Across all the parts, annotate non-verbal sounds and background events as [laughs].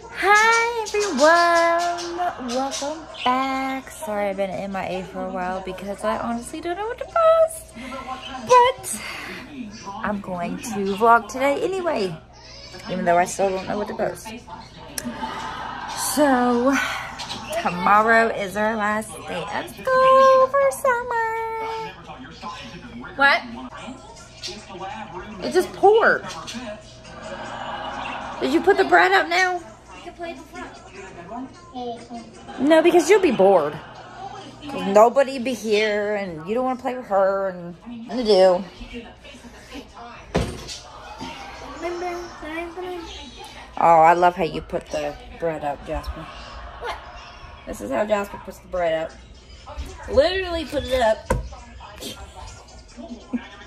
Hi everyone! Welcome back. Sorry I've been MIA for a while because I honestly don't know what to post. But I'm going to vlog today anyway. Even though I still don't know what to post. So tomorrow is our last day of school for summer. What? It just poured. Did you put the bread up now? No, because you'll be bored. Nobody be here, and you don't want to play with her, and what to do. Oh, I love how you put the bread up, Jasper. What? This is how Jasper puts the bread up. Literally put it up.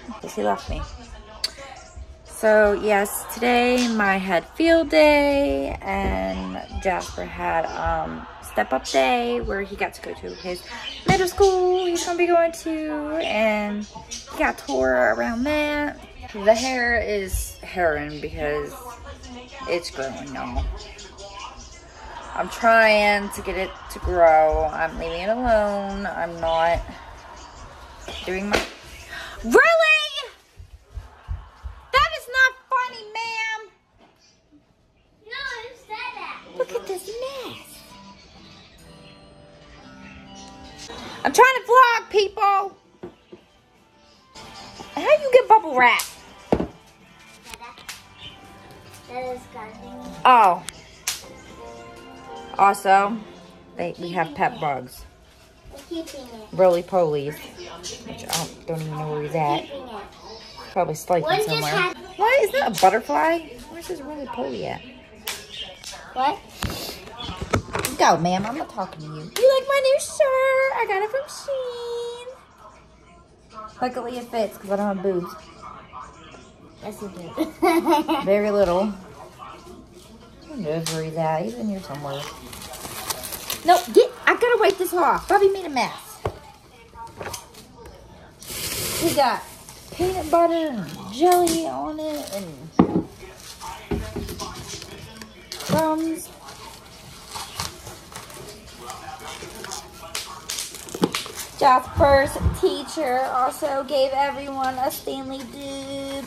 Because [laughs] he left me. So yes, today my had field day and Jasper had um, step up day where he got to go to his middle school he's gonna be going to and he got tour around that. The hair is herring because it's growing now. I'm trying to get it to grow. I'm leaving it alone. I'm not doing my... Really? Look at this mess. I'm trying to vlog, people. How do you get bubble wrap? Oh. Also, they, we have pet bugs. Roly polies. Which I don't, don't even know where he's at. Probably sleeping somewhere. What? Is that a butterfly? Where's his roly poly at? What? Go, ma'am. I'm not talking to you. You like my new shirt? I got it from Shein. Luckily it fits because I don't have boobs. Yes, you do. [laughs] [laughs] Very little. Who knows where he's at? He's in here somewhere. No, get. I gotta wipe this off. Bobby made a mess. He got peanut butter jelly on it and crumbs. Jasper's teacher also gave everyone a Stanley dude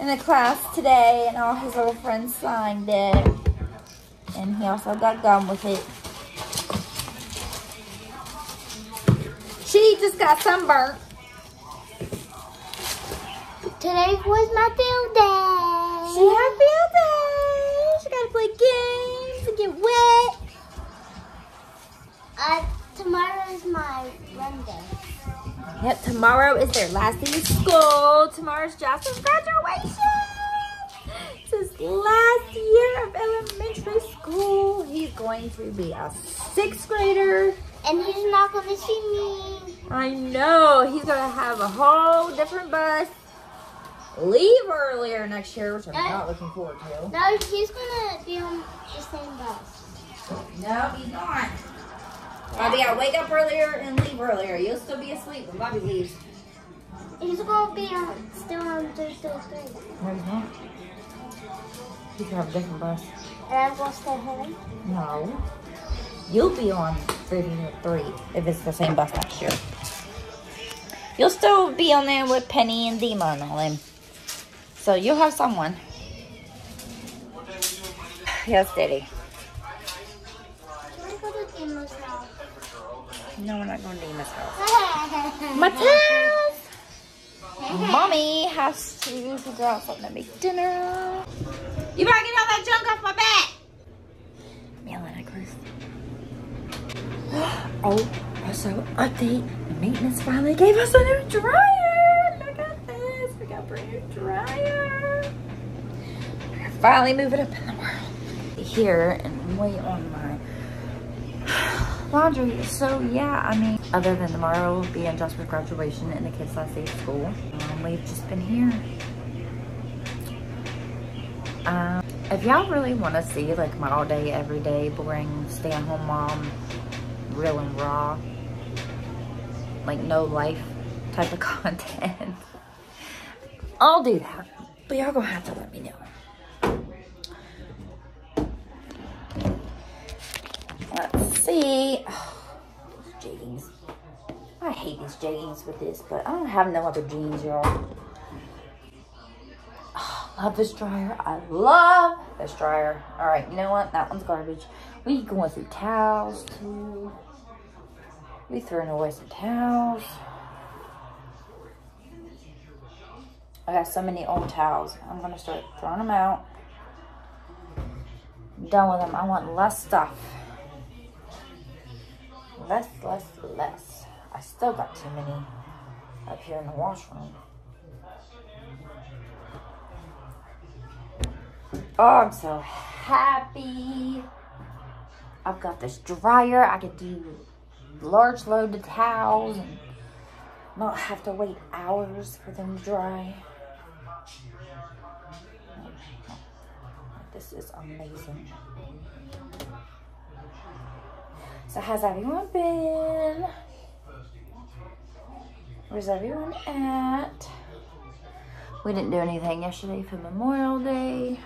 in the class today, and all his little friends signed it. And he also got gum with it. She just got sunburnt. Today was my field day. She had field day. She got to play games and get wet. Uh, tomorrow is my run day. Yep, tomorrow is their last day of school. Tomorrow's Jasper's graduation. It's his last year of elementary school. He's going to be a sixth grader. And he's not going to see me. I know. He's going to have a whole different bus. Leave earlier next year, which I'm Uh, not looking forward to. No, he's to be on the same bus. No, he's not. Bobby, I wake up earlier and leave earlier. You'll still be asleep when Bobby leaves. He's going to be on, still on Thursday three. No, he's not. He's gonna have a different bus. And I'm to stay home. No. You'll be on 33 if it's the same bus next year. You'll still be on there with Penny and Dima and all them. So you'll have someone. Yes, Daddy. Can I go to Dima's house? No, we're not going to Dima's house. Mattel's! Mommy has to figure out something to make dinner. You better get all that junk off my back! Mailing necklace. [gasps] Oh, also, update. Maintenance finally gave us a new dryer. Dryer. Finally moving up in the world. Here and wait on my laundry. So yeah, I mean, other than tomorrow being Jasper's graduation and the kids' last day of school, um, we've just been here. Um, if y'all really want to see like my all day, every day, boring, stay at home mom, real and raw, like no life type of [laughs] content, I'll do that. But y'all gonna have to let me know. Let's see. [sighs] Oh. I hate these jeggings with this, but I don't have no other jeans, y'all. [sighs] Oh, love this dryer. I love this dryer. All right, you know what? That one's garbage. We going through towels, too. We throwing away some towels. I got so many old towels. I'm going to start throwing them out. I'm done with them. I want less stuff. Less, less, less. I still got too many up here in the washroom. Oh, I'm so happy. I've got this dryer. I can do large load of towels and not have to wait hours for them to dry. This is amazing. So how's everyone been? Where's everyone at? We didn't do anything yesterday for Memorial Day.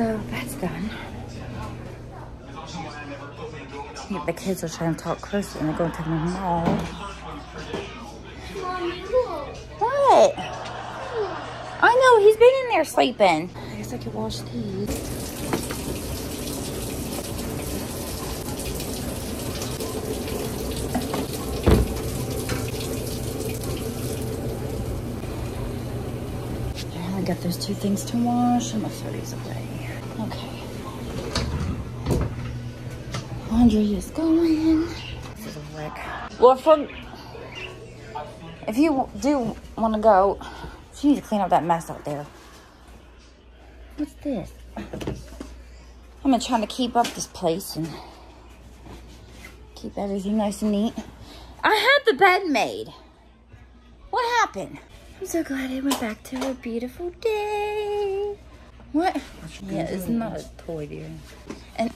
So that's done. Yeah, the kids are trying to talk closer and they're going to the mall. what? I know, he's been in there sleeping. I guess I could wash these. I got those two things to wash. I'm gonna throw these away. Okay. Laundry is going. This is a wreck. Well, for if you do want to go, you need to clean up that mess out there. What's this? I'm been trying to keep up this place and keep everything nice and neat. I had the bed made. What happened? I'm so glad it went back to a beautiful day. What? Yeah, it's not a toy, dear. And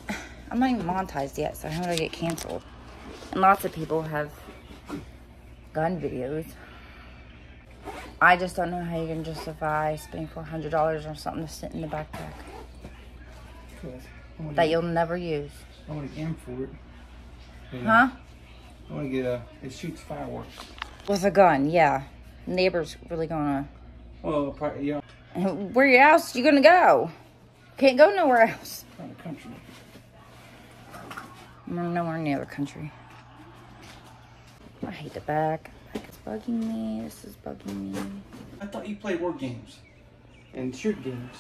I'm not even monetized yet, so how do I get canceled? And lots of people have gun videos. I just don't know how you can justify spending $400 on something to sit in the backpack that you'll never use. I want to aim for it. Huh? I want to get a. It shoots fireworks. With a gun, yeah. Neighbor's really gonna. Well, probably, yeah, Where else you gonna go? Can't go nowhere else. of country. I'm nowhere near the country. I hate the back. Back is bugging me. This is bugging me. I thought you played word games and shoot games.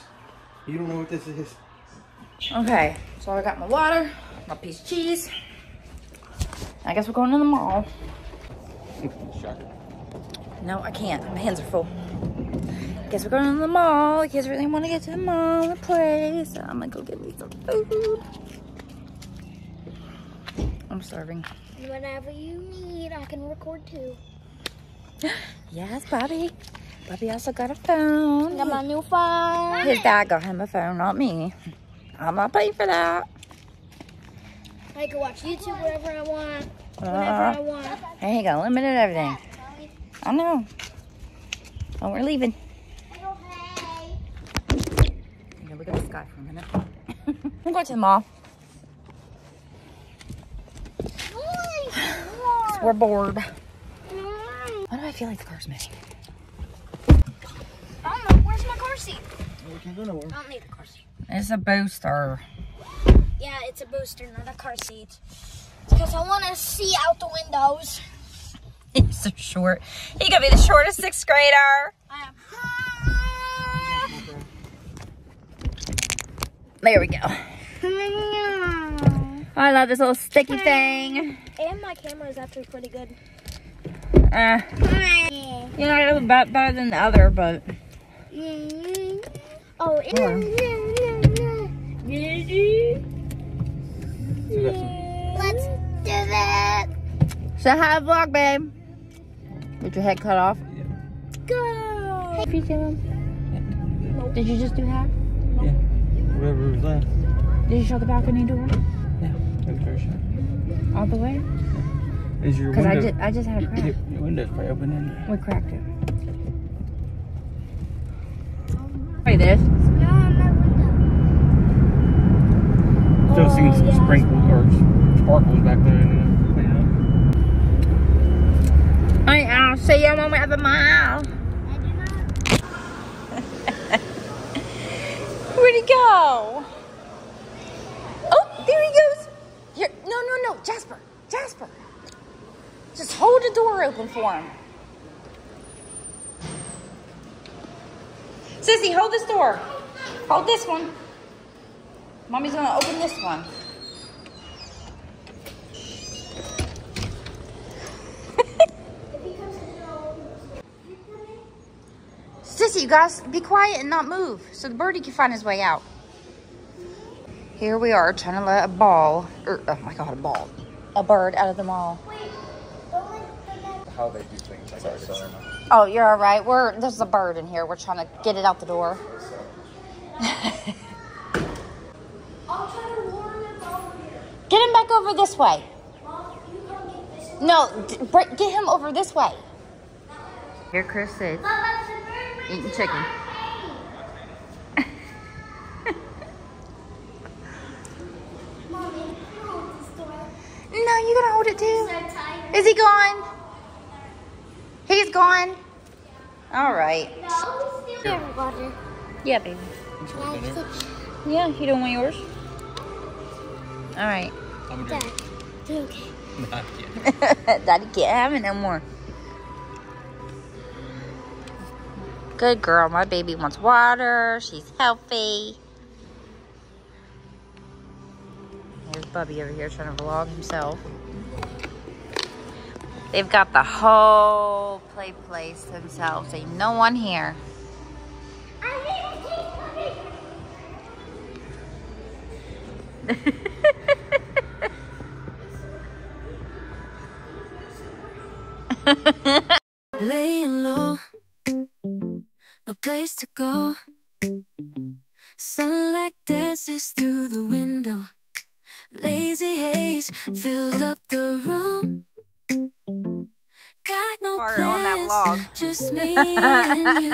You don't know what this is. Okay, so I got my water, my piece of cheese. I guess we're going to the mall. [laughs] Shocker. No, I can't. My hands are full. Guess we're going to the mall. The kids really want to get to the mall and play. So I'm gonna go get me some food. Starving. Whatever you need, I can record too. [laughs] Yes, Bobby. Bobby also got a phone. Got my new phone. His dad got him a phone, not me. I'm not paying for that. I can watch YouTube wherever I want, whenever Uh, I want. hey, he got limited everything. I know. Oh, we're leaving. Okay, look at the sky for a minute. [laughs] I'm going to the mall. We're bored. Why do I feel like the car's moving? I don't know. Where's my car seat? We can't go nowhere. I don't need a car seat. It's a booster. Yeah, it's a booster, not a car seat. Because I want to see out the windows. [laughs] He's so short. He could be the shortest sixth grader. I am. There we go. I love this little sticky thing. And my camera is actually pretty good. Uh, you know, it was bet- better than the other, but Oh, let's do that. say hi, vlog, babe. With your head cut off. Go. If you see them. Did you just do half? Yeah. Whatever was left. Did you shut the balcony door Yeah. That's very sure. All the way? Is your Because I just, I just had a crack. your window's probably open in there. We cracked it. Try this. Still seeing Oh, some yeah. sprinkles or sparkles back there. You know. All right, I'll see you when we're at the mall. Where'd he go? Oh, there he goes. Here, no, no, no, Jasper, Jasper. Just hold the door open for him. Sissy, hold this door. Hold this one. Mommy's gonna open this one. [laughs] Sissy, you gotta be quiet and not move so the birdie can find his way out. Here we are trying to let a ball, or oh my god, a ball, a bird out of the mall. How they do things like our son. Oh, you're all right. We're there's a bird in here. We're trying to get it out the door. I'll try to warn him over here. Get him back over this way. Mom, you come get this. No, get him over this way. Here Chris sits Mama, the bird eating chicken. Mommy, you hold this door. No, you gotta hold it too. So tired. Is he gone? He's gone. All right. Here, water. Yeah, baby. Yeah, you don't want yours? All right. I'm Dad, okay. [laughs] Not yet. [laughs] Daddy can't have it no more. Good girl. My baby wants water. She's healthy. There's Bubby over here trying to vlog himself. They've got the whole play place themselves. Ain't no one here. Laying low, no place to go. Sunlight dances through the window. Lazy haze filled up the room. Got no Fart on that plans, vlog. [laughs] just me and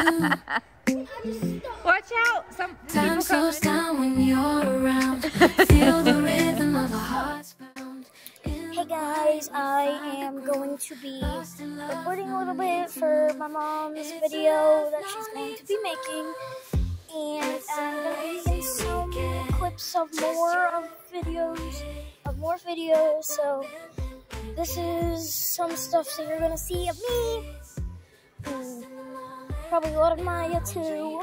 you. Watch out! Some Time slows down when you're around. Feel the rhythm of our hearts pound. Hey guys, I am going to be recording a little bit for my mom's video that she's going to be making. And I'm going to be making some clips of more of videos, of more videos. So this is some stuff that you're to see of me. Probably a lot of Maya too.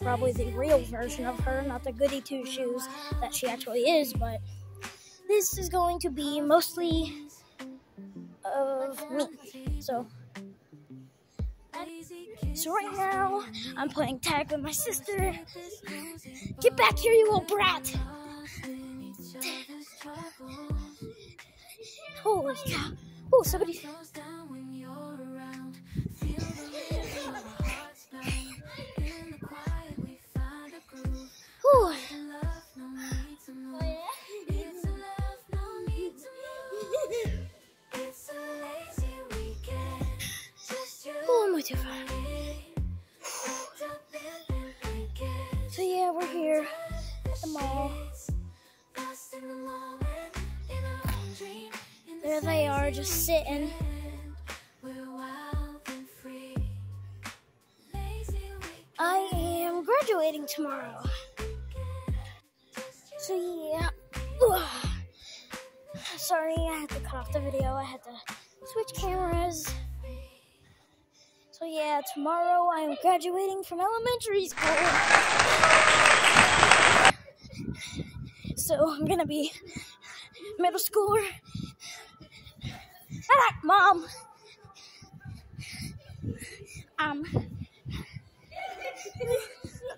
Probably the real version of her, not the goody two shoes that she actually is, but this is going to be mostly of me. So, so right now I'm playing tag with my sister. Get back here, you old brat! Holy cow! Oh, somebody! Whew. Oh, am I Are, just sitting. I am graduating tomorrow. So yeah. Sorry, I had to cut off the video. I had to switch cameras. So yeah, tomorrow I am graduating from elementary school. So I'm gonna be middle schooler. Ah, Mom. Um.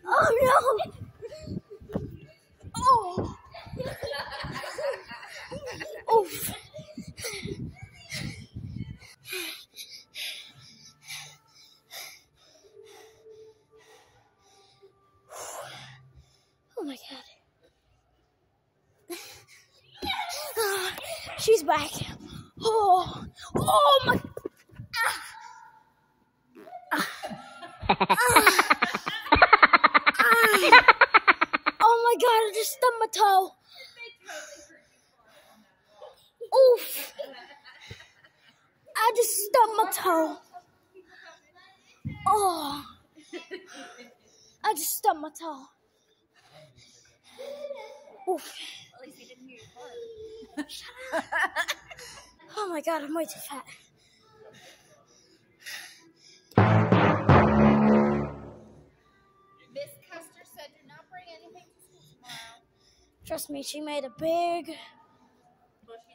Oh no. Oh. Oof. Oh my god. Ah, She's back. Oh, oh my. Ah. Ah. Ah. Ah. Oh my god, I just stubbed my toe. Oof. I just stubbed my toe. Oh. I just stubbed my toe. Oof. Shut up. Oh my god, I'm way too fat. Miss Custer said do not bring anything to school tomorrow. Trust me, she made a big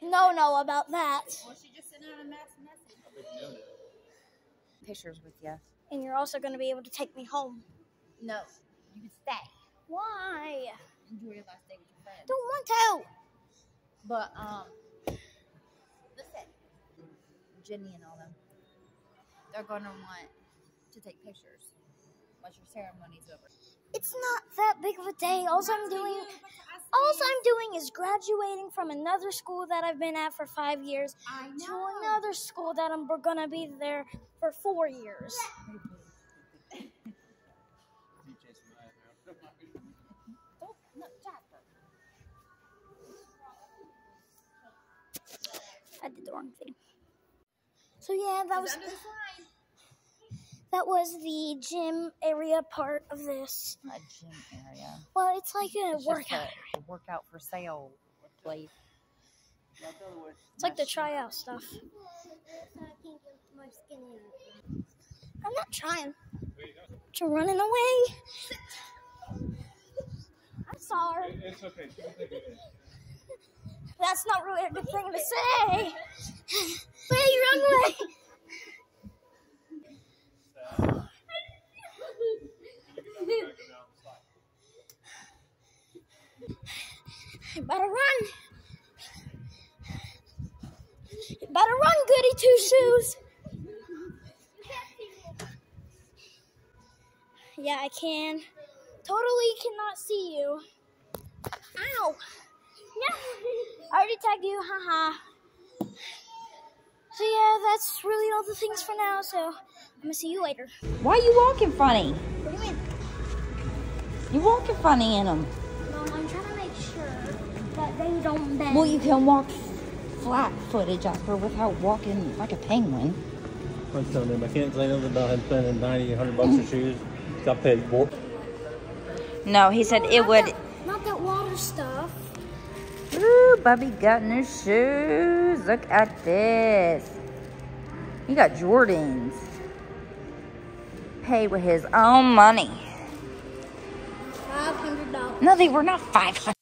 no no about that. Well, she just sent out a mass message. Pictures with you. And you're also going to be able to take me home. No, you can stay. Why? Enjoy your last day with your friends. Don't want to. But um, listen, Jenny and all them, they're gonna want to take pictures once your ceremony's over. It's not that big of a day. All I'm doing, all I'm doing is graduating from another school that I've been at for five years to another school that I'm gonna be there for four years. Don't, no, Jasper. I did the wrong thing. So yeah, that was Under the sign. That was the gym area part of this. A gym area. Well, it's like a It's just workout. a, a workout for sale place. It's like the tryout stuff. I'm not trying. You're running away. I'm sorry. It's okay. Take it. That's not really a good thing to say. Hey, run away. You better run. You better run, goody two shoes. Yeah, I can. Totally cannot see you. Ow! Yeah, I already tagged you, haha. So yeah, that's really all the things for now. So I'm gonna see you later. Why are you walking funny? What do you mean? You're walking funny in them. Mom, I'm trying to make sure that they don't bend. Well, you can walk flat-footed, Jasper, without walking like a penguin. I was telling them I can't say nothing about him spending 90, 100 bucks for shoes. Got paid more. No, he said it Not would. that- not that water stuff. Ooh, Bubby got new shoes. Look at this. He got Jordans. Paid with his own money. Five hundred dollars. No, they were not 500